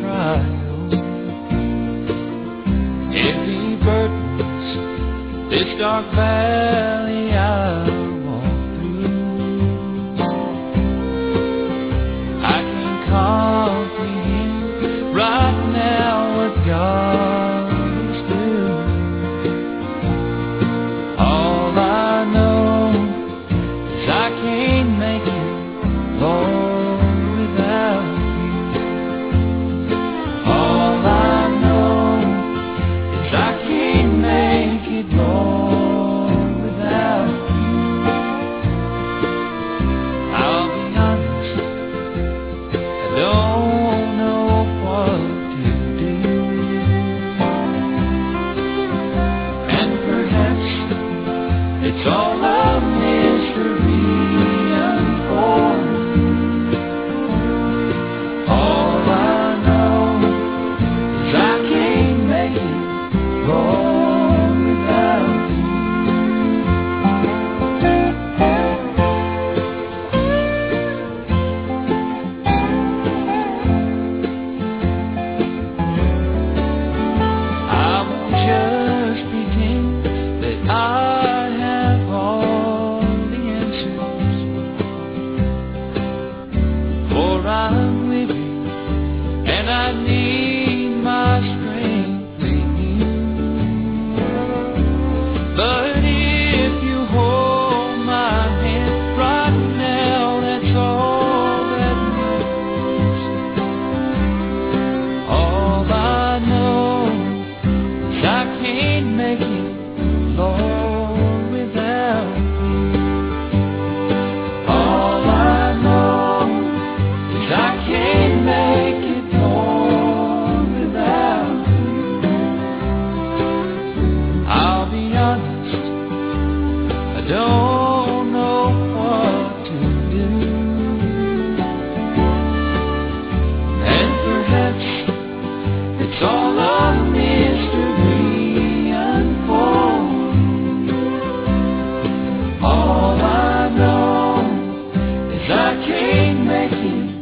trials, heavy burdens, this dark valley I. it's all need. mercy.